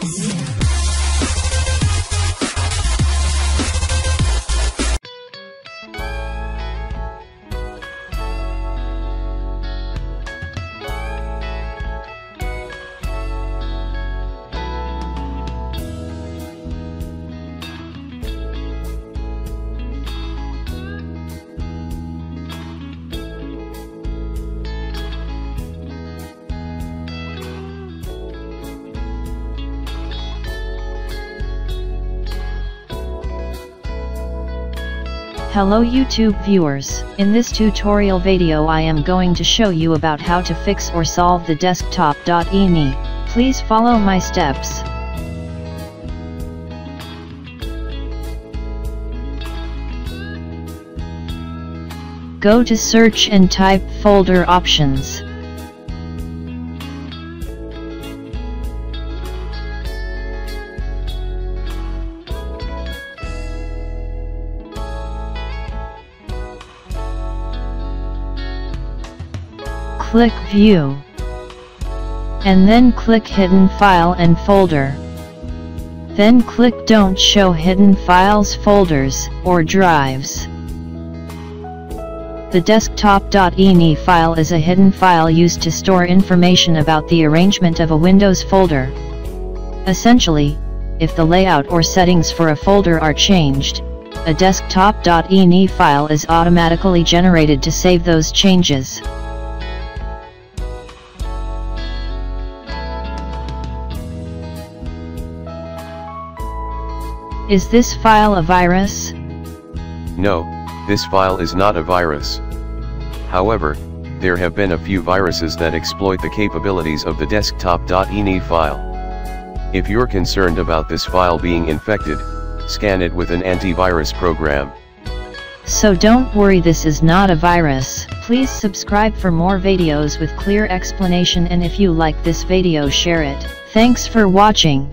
Yes. Hello YouTube viewers, in this tutorial video I am going to show you about how to fix or solve the desktop.ini. Please follow my steps. Go to search and type folder options. Click View. And then click Hidden File and Folder. Then click Don't Show Hidden Files Folders, or Drives. The desktop.ini file is a hidden file used to store information about the arrangement of a Windows folder. Essentially, if the layout or settings for a folder are changed, a desktop.ini file is automatically generated to save those changes. Is this file a virus? No, this file is not a virus. However, there have been a few viruses that exploit the capabilities of the desktop.ini file. If you're concerned about this file being infected, scan it with an antivirus program. So don't worry this is not a virus. Please subscribe for more videos with clear explanation and if you like this video share it. Thanks for watching.